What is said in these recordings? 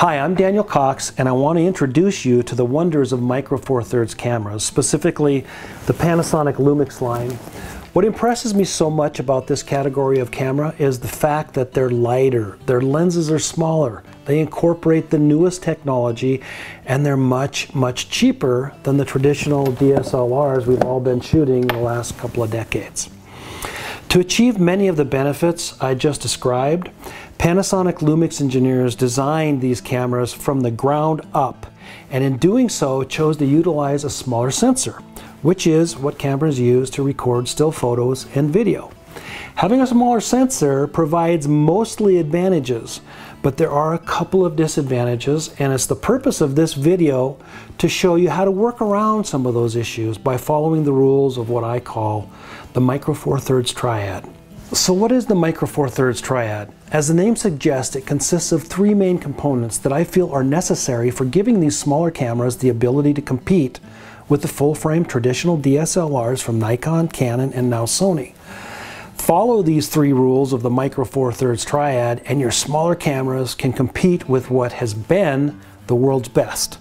Hi, I'm Daniel Cox, and I want to introduce you to the wonders of Micro Four Thirds cameras, specifically the Panasonic Lumix line. What impresses me so much about this category of camera is the fact that they're lighter, their lenses are smaller, they incorporate the newest technology, and they're much, much cheaper than the traditional DSLRs we've all been shooting the last couple of decades. To achieve many of the benefits I just described, Panasonic Lumix engineers designed these cameras from the ground up, and in doing so chose to utilize a smaller sensor, which is what cameras use to record still photos and video. Having a smaller sensor provides mostly advantages, but there are a couple of disadvantages, and it's the purpose of this video to show you how to work around some of those issues by following the rules of what I call the Micro Four Thirds Triad. So what is the Micro Four Thirds Triad? As the name suggests, it consists of three main components that I feel are necessary for giving these smaller cameras the ability to compete with the full-frame traditional DSLRs from Nikon, Canon, and now Sony. Follow these three rules of the Micro Four Thirds Triad and your smaller cameras can compete with what has been the world's best.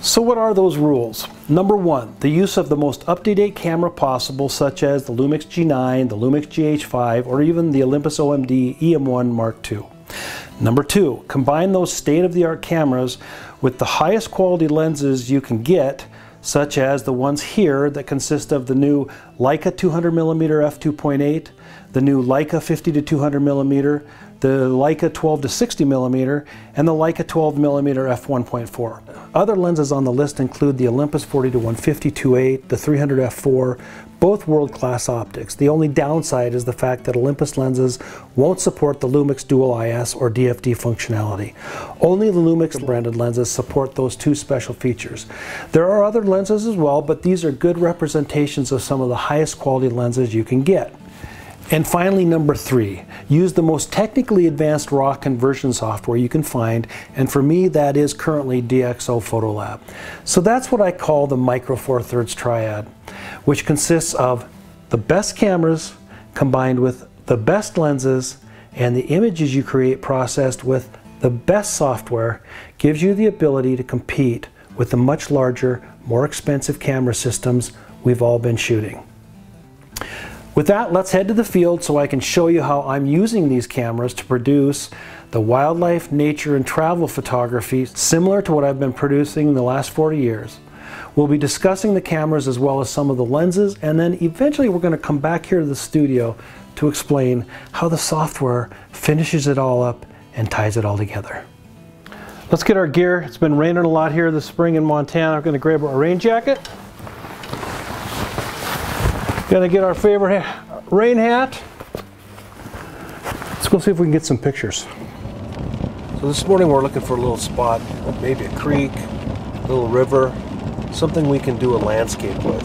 So what are those rules? Number one, the use of the most up-to-date camera possible such as the Lumix G9, the Lumix GH5, or even the Olympus OMD EM1 Mark II. Number two, combine those state-of-the-art cameras with the highest quality lenses you can get such as the ones here that consist of the new Leica 200mm f2.8, the new Leica 50 to 200 millimeter, the Leica 12 to 60 millimeter, and the Leica 12 millimeter f1.4. Other lenses on the list include the Olympus 40 to 150 2.8, the 300 f4, both world-class optics. The only downside is the fact that Olympus lenses won't support the Lumix Dual IS or DFD functionality. Only the Lumix branded lenses support those two special features. There are other lenses as well, but these are good representations of some of the highest quality lenses you can get. And finally, number three, use the most technically advanced RAW conversion software you can find, and for me, that is currently DxO Photolab. So that's what I call the Micro Four Thirds Triad, which consists of the best cameras combined with the best lenses and the images you create processed with the best software gives you the ability to compete with the much larger, more expensive camera systems we've all been shooting. With that, let's head to the field so I can show you how I'm using these cameras to produce the wildlife, nature, and travel photography similar to what I've been producing in the last 40 years. We'll be discussing the cameras as well as some of the lenses, and then eventually we're going to come back here to the studio to explain how the software finishes it all up and ties it all together. Let's get our gear. It's been raining a lot here this spring in Montana. I'm going to grab our rain jacket. Gonna get our favorite rain hat. Let's go see if we can get some pictures. So this morning we're looking for a little spot, maybe a creek, a little river, something we can do a landscape with.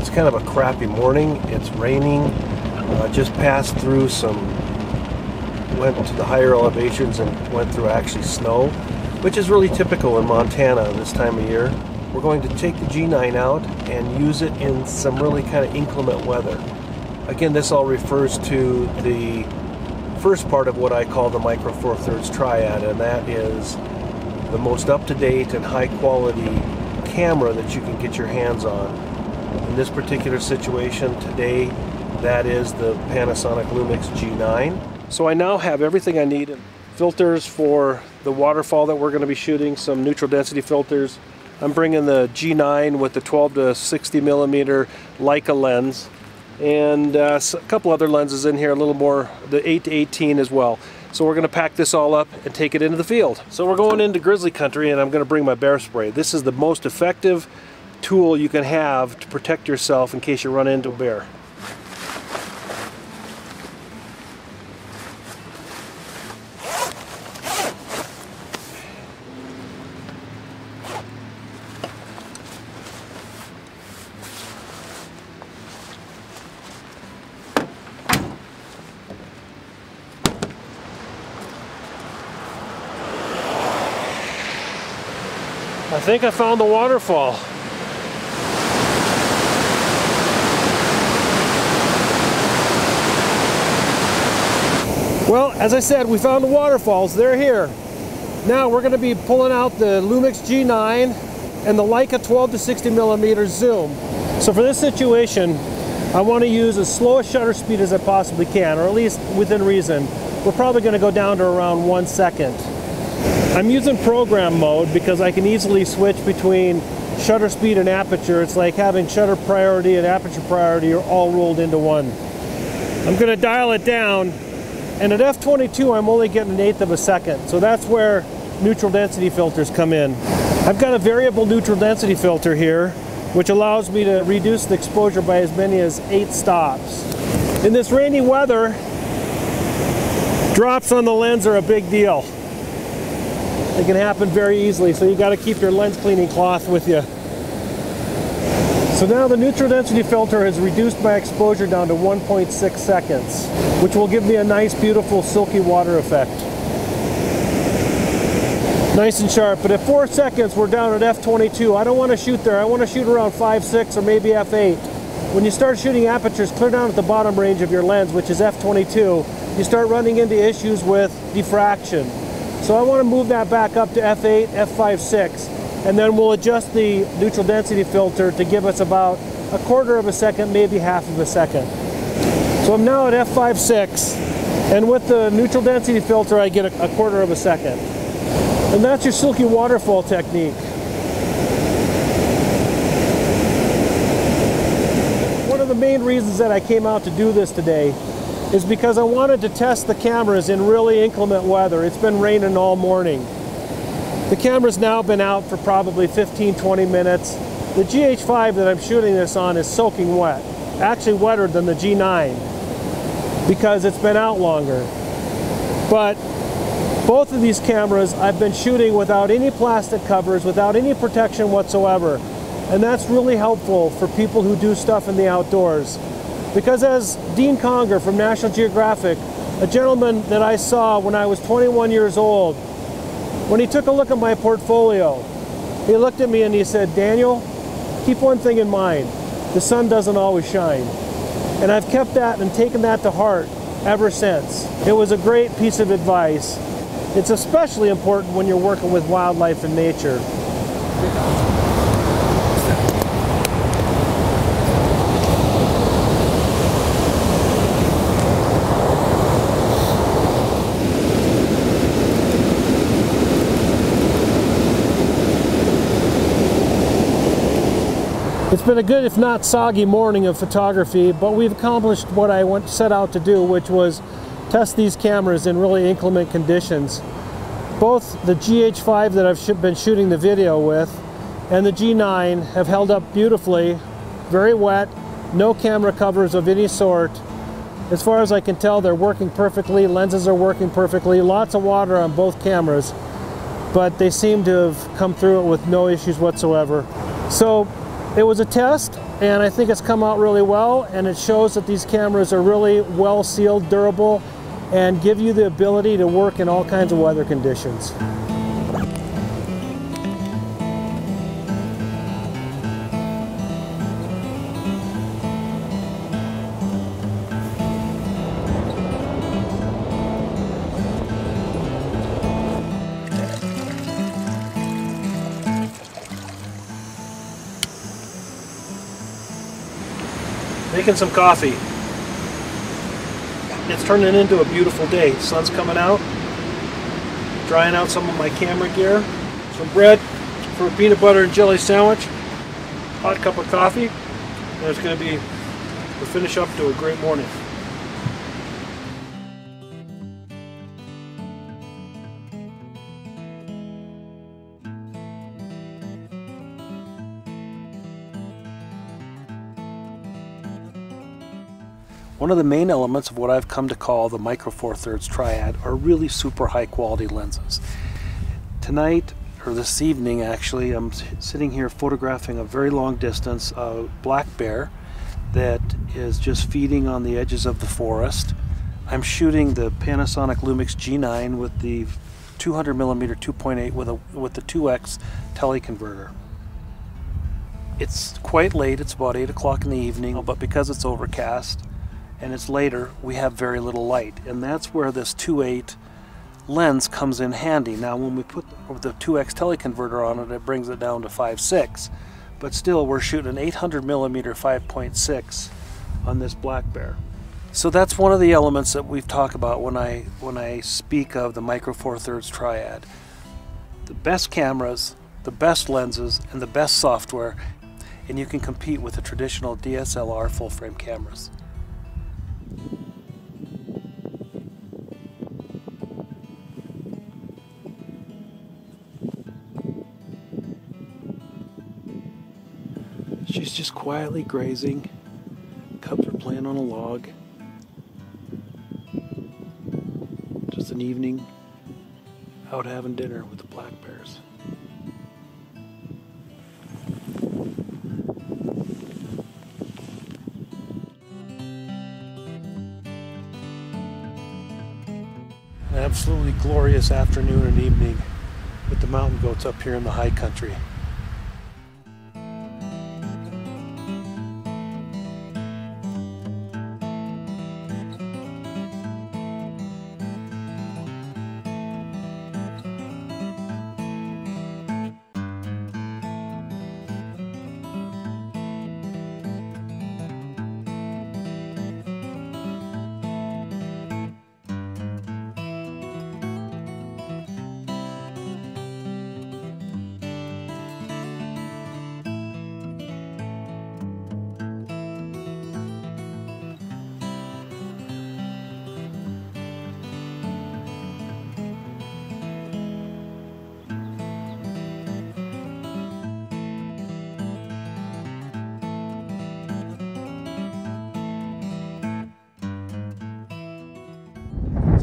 It's kind of a crappy morning. It's raining. Uh, just passed through some, went to the higher elevations and went through actually snow, which is really typical in Montana this time of year. We're going to take the G9 out and use it in some really kind of inclement weather. Again, this all refers to the first part of what I call the Micro Four Thirds Triad, and that is the most up-to-date and high-quality camera that you can get your hands on. In this particular situation today, that is the Panasonic Lumix G9. So I now have everything I need. Filters for the waterfall that we're going to be shooting, some neutral density filters, I'm bringing the G9 with the 12 to 60 millimeter Leica lens and uh, a couple other lenses in here, a little more, the 8 to 18 as well. So we're going to pack this all up and take it into the field. So we're going into grizzly country and I'm going to bring my bear spray. This is the most effective tool you can have to protect yourself in case you run into a bear. I think I found the waterfall. Well, as I said, we found the waterfalls. They're here. Now we're going to be pulling out the Lumix G9 and the Leica 12 to 60 millimeter zoom. So for this situation, I want to use as slow a shutter speed as I possibly can, or at least within reason. We're probably going to go down to around one second. I'm using program mode because I can easily switch between shutter speed and aperture. It's like having shutter priority and aperture priority are all rolled into one. I'm going to dial it down, and at f22 I'm only getting an eighth of a second, so that's where neutral density filters come in. I've got a variable neutral density filter here, which allows me to reduce the exposure by as many as eight stops. In this rainy weather, drops on the lens are a big deal. It can happen very easily, so you got to keep your lens cleaning cloth with you. So now the neutral density filter has reduced my exposure down to 1.6 seconds, which will give me a nice, beautiful, silky water effect. Nice and sharp, but at four seconds, we're down at f22. I don't want to shoot there. I want to shoot around 5, 6, or maybe f8. When you start shooting apertures clear down at the bottom range of your lens, which is f22, you start running into issues with diffraction. So I want to move that back up to f8, F56, and then we'll adjust the neutral density filter to give us about a quarter of a second, maybe half of a second. So I'm now at f5.6, and with the neutral density filter I get a, quarter of a second. And that's your silky waterfall technique. One of the main reasons that I came out to do this today is because I wanted to test the cameras in really inclement weather. It's been raining all morning. The camera's now been out for probably 15, 20 minutes. The GH5 that I'm shooting this on is soaking wet, actually wetter than the G9 because it's been out longer. But both of these cameras I've been shooting without any plastic covers, without any protection whatsoever. And that's really helpful for people who do stuff in the outdoors. Because as Dean Conger from National Geographic, a gentleman that I saw when I was 21 years old, when he took a look at my portfolio, he looked at me and he said, Daniel, keep one thing in mind. The sun doesn't always shine. And I've kept that and taken that to heart ever since. It was a great piece of advice. It's especially important when you're working with wildlife and nature. Been a good, if not soggy, morning of photography, but we've accomplished what I went, set out to do, which was test these cameras in really inclement conditions. Both the GH5 that I've been shooting the video with and the G9 have held up beautifully, very wet, no camera covers of any sort. As far as I can tell, they're working perfectly, lenses are working perfectly, lots of water on both cameras, but they seem to have come through it with no issues whatsoever. So it was a test and I think it's come out really well and it shows that these cameras are really well sealed, durable, and give you the ability to work in all kinds of weather conditions. Making some coffee. It's turning into a beautiful day. sun's coming out. Drying out some of my camera gear. Some bread for a peanut butter and jelly sandwich. Hot cup of coffee. And it's going to be the finish up to a great morning. One of the main elements of what I've come to call the Micro Four Thirds Triad are really super high quality lenses. Tonight, or this evening actually, I'm sitting here photographing a very long distance a black bear that is just feeding on the edges of the forest. I'm shooting the Panasonic Lumix G9 with the 200 millimeter 2.8 with a with the 2x teleconverter. It's quite late, it's about 8 o'clock in the evening, but because it's overcast, and it's later, we have very little light. And that's where this 2.8 lens comes in handy. Now when we put the 2x teleconverter on it, it brings it down to 5.6. But still, we're shooting an 800 millimeter 5.6 on this black bear. So that's one of the elements that we've talked about when I when I speak of the Micro Four Thirds triad. The best cameras, the best lenses, and the best software, and you can compete with the traditional DSLR full frame cameras. Just quietly grazing. Cubs are playing on a log. Just an evening out having dinner with the black bears. Absolutely glorious afternoon and evening with the mountain goats up here in the high country.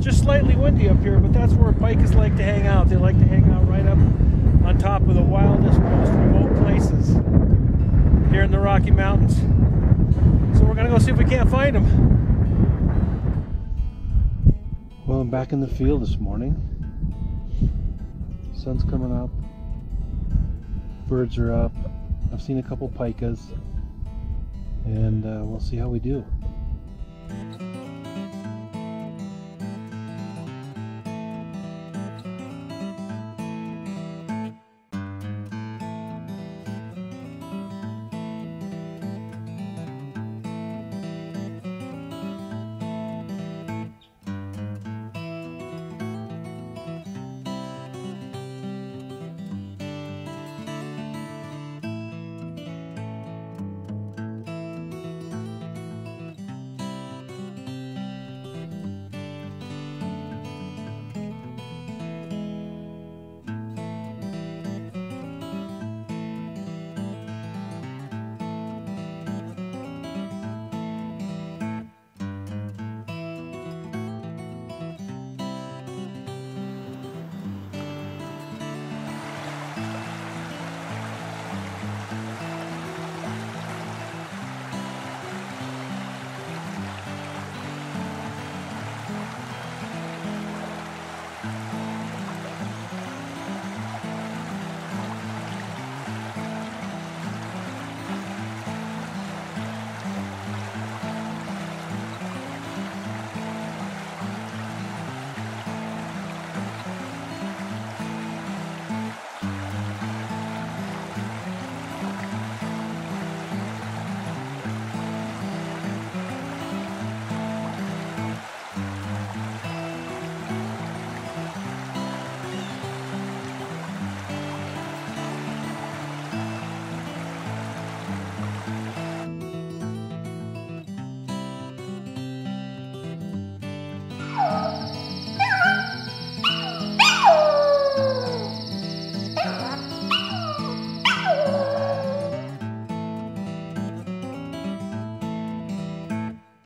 Just slightly windy up here, but that's where pikas like to hang out. They like to hang out right up on top of the wildest, most remote places here in the Rocky Mountains. So we're gonna go see if we can't find them. Well, I'm back in the field this morning. Sun's coming up. Birds are up. I've seen a couple pikas. And uh, we'll see how we do.